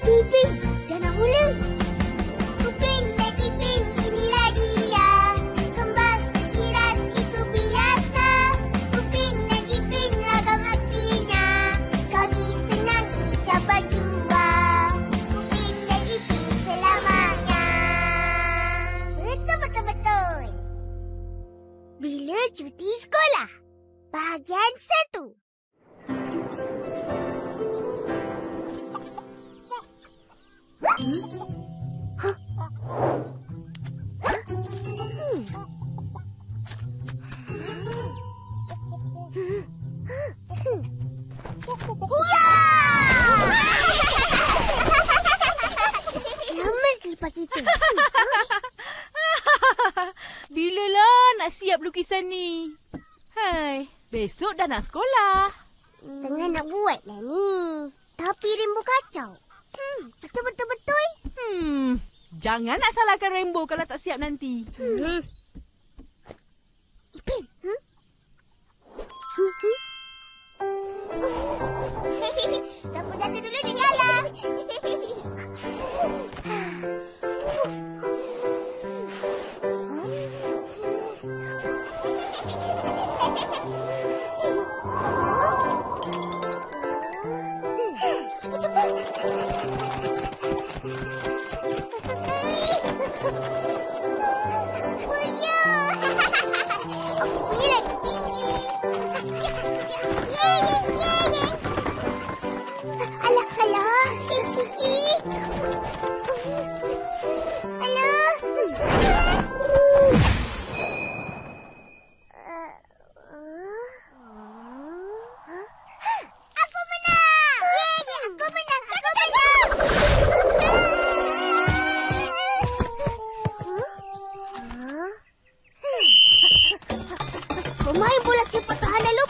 Ipin, jangan mula. Upin dan Ipin, inilah dia. Kembang iras itu biasa. Upin dan Ipin ragam aksinya. Kami senangi siapa jua. Upin dan Ipin selamanya. Betul, betul, betul. Bila cuti sekolah? Bahagian satu. Lama selepas kita. Bilalah nak siap lukisan ni? Hai, besok dah nak sekolah. Tengah nak buat lah ni. Tapi rainbow kacau. Hmm, betul-betul-betul. Hmm, jangan nak salahkan Rainbow kalau tak siap nanti. Hmm. Ipin. Hmm? Sapu jatuh dulu je kalah. Kumain bulas kay patahan na lupa.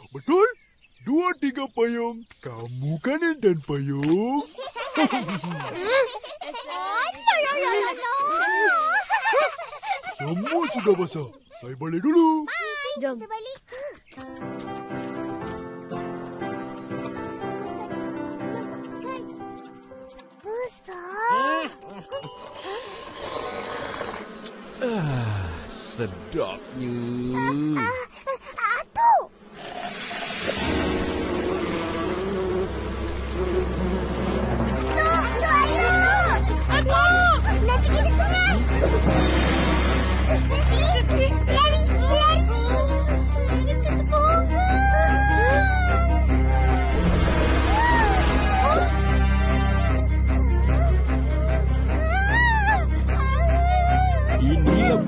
tiga payung. Kamu kan Intan payung? Semua sudah basah. Saya balik dulu. Bye. Jom. Kita balik. Besar. Sedapnya. Atuk.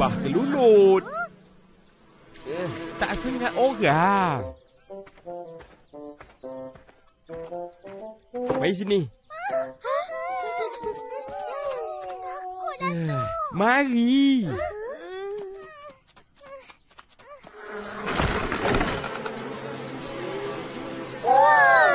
Lebah kelulut. Eh, tak sengat orang. Mari sini. Eh, Mari. Pin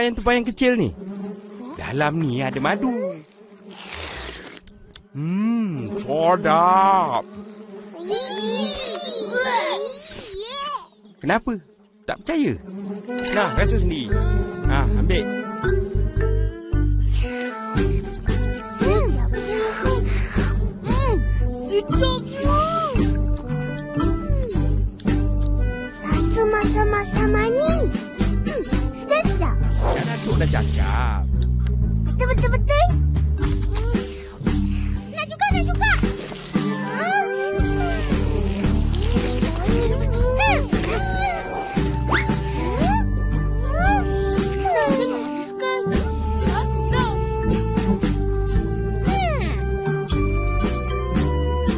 tempayan-tempayan kecil ni? Dalam ni ada madu. Hmm, sedap. Kenapa? Tak percaya? Nah, rasa sendiri. Ha, ambil. Kan atuk dah cakap. Betul-betul-betul. Nak juga, nak juga.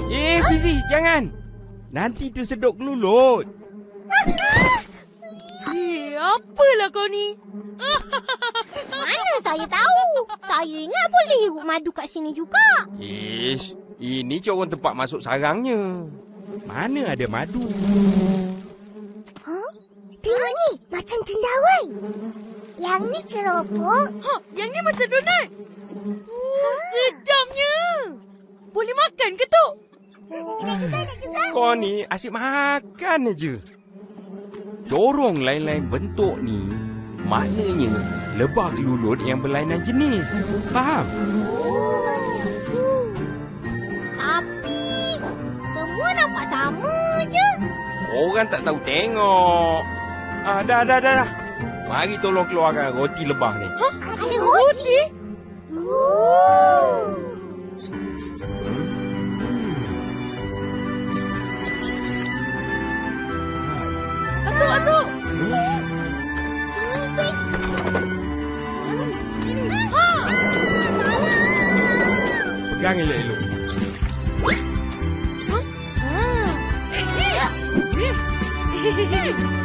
Eh, Fizi, jangan. Nanti terseduk kelulut. Apalah kau ni? Mana saya tahu? Saya ingat boleh hirup madu kat sini juga. Ish, ini corong tempat masuk sarangnya. Mana ada madu? Huh? Tengok ni, macam cendawan. Yang ni keropok. Ha, yang ni macam donat. Sedapnya. Boleh makan ke tu? Nak juga, nak juga. Kau ni asyik makan aja. Corong lain-lain bentuk ni maknanya lebah kelulut yang berlainan jenis. Faham? Oh, macam tu. Tapi, semua nampak sama je. Orang tak tahu tengok. Ah, dah, dah, dah. dah. Mari tolong keluarkan roti lebah ni. Ada roti? Oh. 我的心在小我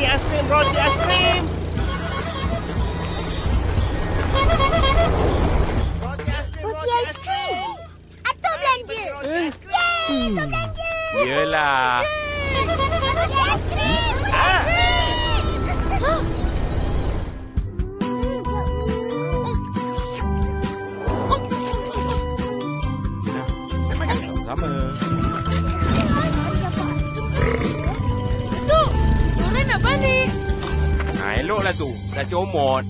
Roti aiskrim, roti aiskrim. Roti aiskrim, Roti. Atuk belanja. Eh? Yeay, Atuk belanja. Yelah. Ha, eloklah tu. Dah comot.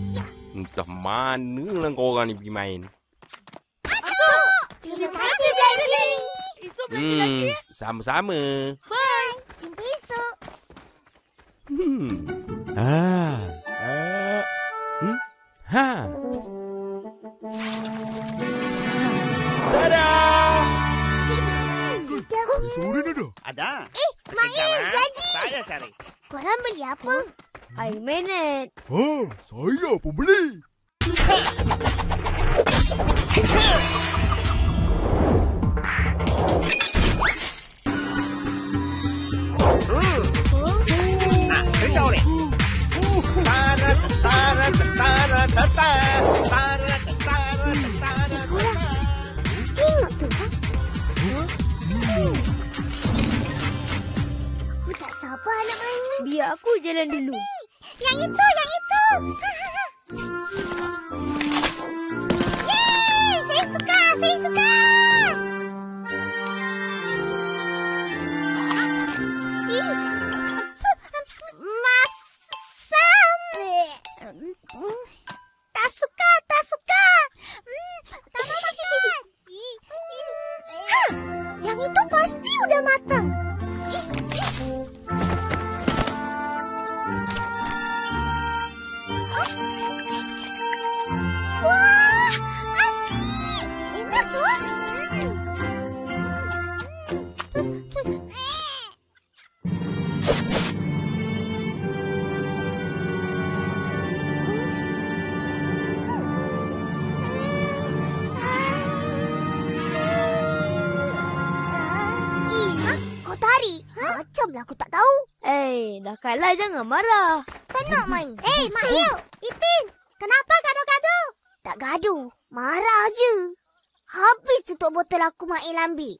Entah mana lah korang ni pergi main. Terima kasih belanja. Esok belanja lagi Hmm, sama-sama. Bye. Jumpa esok. Hmm. Ah. Ah. Hmm. Ha. Tada! Sedapnya. Sore dah dah. Ada. Eh, Ismail, jadi. Saya cari. Korang beli apa? Air menet. Ha, saya pun beli. Nah, risau ni. Tarat, tarat, tarat, tarat, tarat, tarat, tarat. Korang. Tengok tu. Hmm. Aku tak sabar nak main ni. Biar aku jalan dulu. Yang Macamlah aku tak tahu. Eh, dah kalah jangan marah. Tak nak main. Eh, Mak Yu, Ipin. Kenapa gaduh-gaduh? Tak gaduh. Marah je. Habis tutup botol aku Mak Il ambil.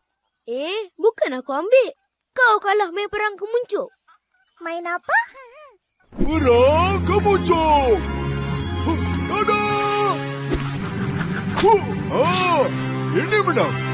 Eh, bukan aku ambil. Kau kalah main perang kemuncuk. Main apa? Perang kemuncung. Huh, Ada. Huh, Ha, ini menang.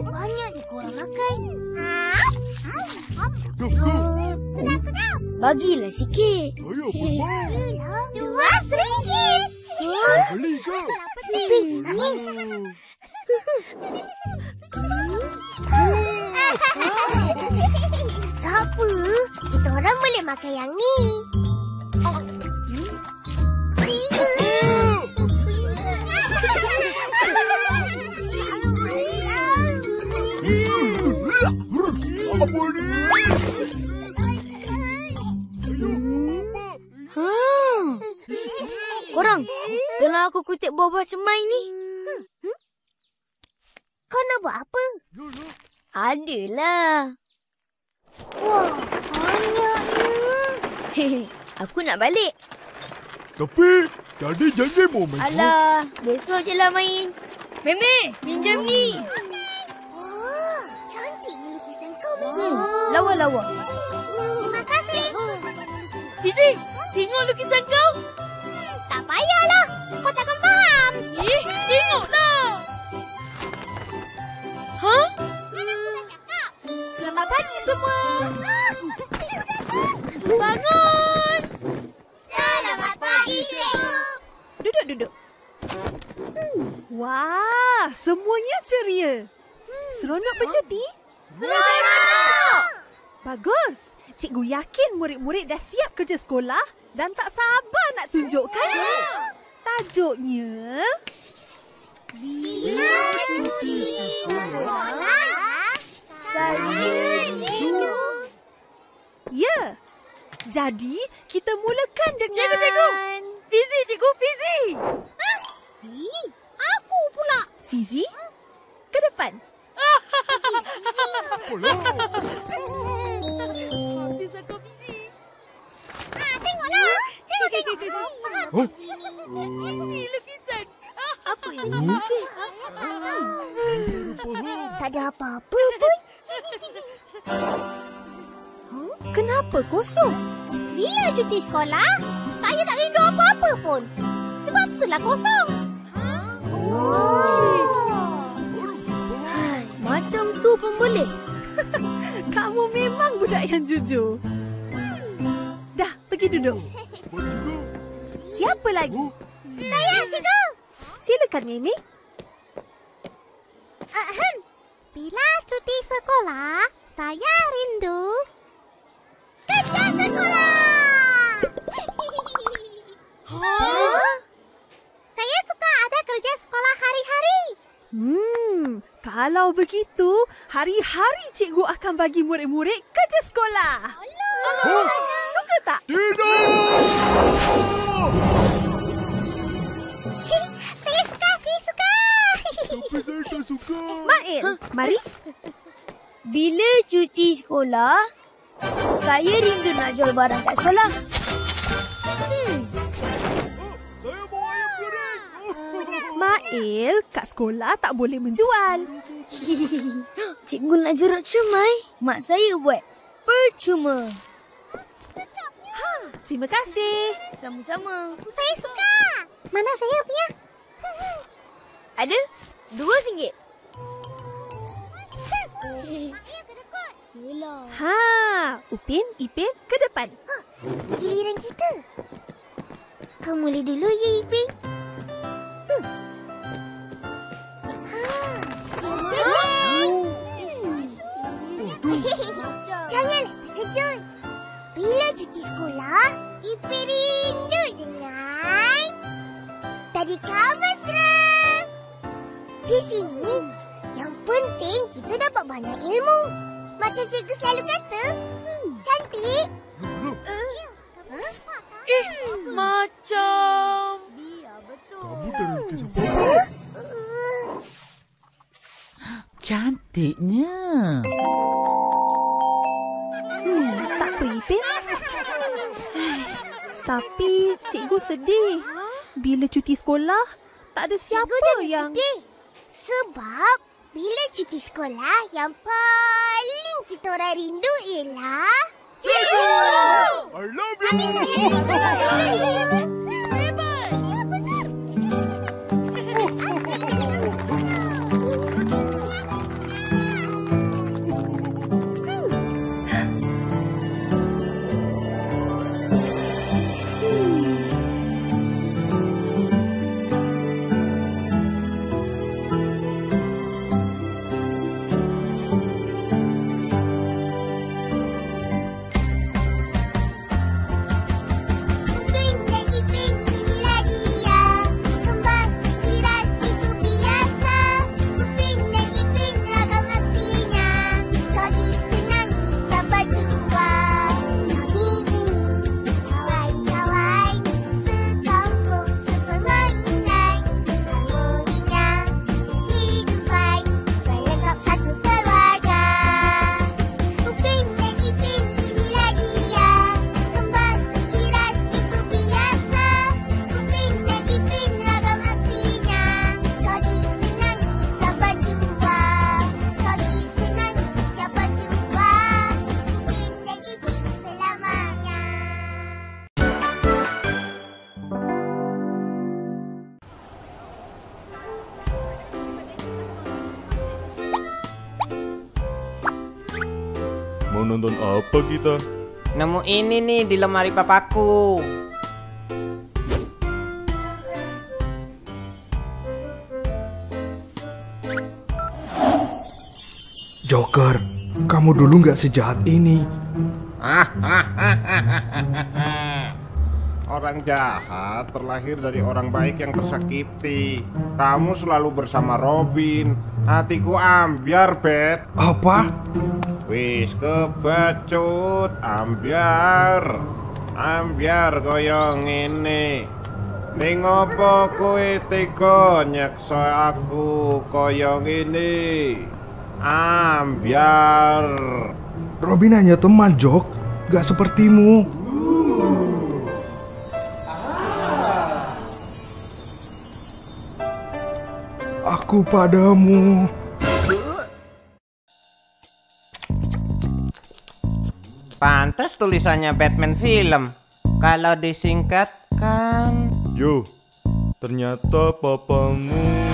Banyaknya korang makan. Sedap sedap. Bagilah sikit. Ayo, Dua seringgit. Tak beli ke? Tak apa. Kita orang boleh makan yang ni. Oh. Hmm? Aku kutip buah-buah cemai ni. Kau nak buat apa? Adalah. Wah, banyaknya. Hehe, aku nak balik. Tapi tadi janji mau main. Alah, besok je lah main. Meme, pinjam ni. Wah, cantiknya lukisan kau, Mimi. Hmm, lawa-lawa. Terima kasih. Fizi, tengok lukisan kau. Tak payahlah. Kau takkan faham. Eh, tengoklah. Ha? Selamat pagi semua. Bangun. Selamat pagi, cikgu. Duduk, duduk. Wah, semuanya ceria. Seronok bercuti? Seronok. Bagus. Cikgu yakin murid-murid dah siap kerja sekolah dan tak sabar nak tunjukkan. Tajuknya... Bila cuti sekolah, saya rindu. Ya. Jadi, kita mulakan dengan... Cikgu, cikgu. Fizi, cikgu Fizi. Ih, aku pula. Fizi, ke depan. Habis aku Fizi. Ah, tengoklah. Tengok, tengok. Faham Oh. Di sini. Ni lukisan. Apa yang dilukis? Tak ada apa-apa pun. Kenapa kosong? Bila cuti sekolah, saya tak rindu apa-apa pun. Sebab itulah kosong. Oh. Hai, macam tu pun boleh. Kamu memang budak yang jujur. Dah, pergi duduk. Siapa lagi? Saya, cikgu. Silakan, Mimi. Ahem. Bila cuti sekolah, saya rindu kerja sekolah. Huh? Saya suka ada kerja sekolah hari-hari. Hmm, kalau begitu, hari-hari cikgu akan bagi murid-murid kerja sekolah. Suka tak? Saya Mail, mari. Bila cuti sekolah, saya rindu nak jual barang kat sekolah. Hmm, Saya mau ayam goreng. Mail, kat sekolah tak boleh menjual. Cikgu nak jeruk cermai, mak saya buat percuma. Terima kasih. Sama-sama. Saya suka. Mana saya punya? Ada? Dua singgit. Yelah. Ha, Upin, Ipin, ke depan. Giliran kita. Kau mula dulu ya, Ipin. Hmm. Ha, Janganlah terkejut. Bila cuti sekolah, Ipin rindu dengan tadika mesra. Di sini, yang penting kita dapat banyak ilmu. Macam cikgu selalu kata, hmm, cantik. Eh, macam... Kamu tak lukis apa-apa. Cantiknya. Hmm, tak apa, Ipin. Tapi cikgu sedih. Bila cuti sekolah, tak ada siapa Cikgu jangan yang... sedih. Sebab bila cuti sekolah yang paling kita orang rindu ialah cikgu. I love you. nonton kita? Nemu ini nih di lemari papaku. Joker, kamu dulu nggak sejahat ini. Orang jahat terlahir dari orang baik yang tersakiti. Kamu selalu bersama Robin. Hatiku ambiar, Bet. Apa? Wis kebacut ambiar. Ambiar goyong ini. Ning opo kowe tega aku koyong ini? Ambiar. Robin hanya teman, Jok. Gak sepertimu. Aku padamu. Pantes tulisannya Batman film. Kalau disingkatkan Yo, ternyata papamu